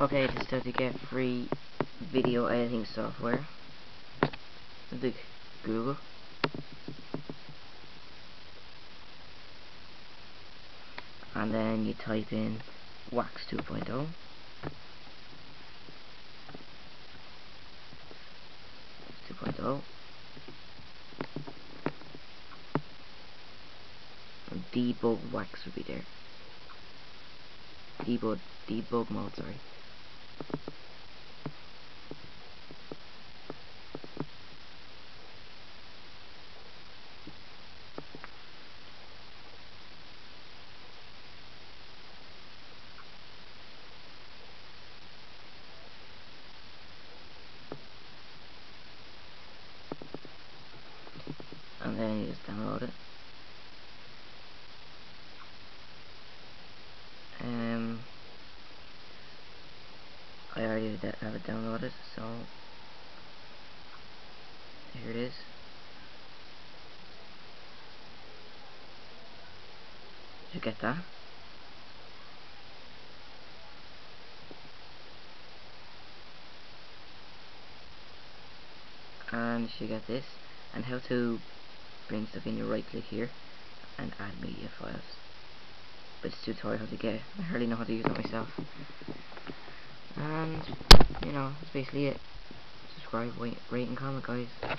Okay, just how to get free video editing software. The Google. And then you type in Wax 2.0. Two point oh. oh. Debug wax would be there. Debug debug mode, sorry. And then you just download it. Um, I already have it downloaded, so here it is. Did you get that? And you get this, and how to bring stuff in, you right click here, and add media files. But it's tutorial how to get. I hardly know how to use it myself. Know, that's basically it. Subscribe, wait, rate and comment guys.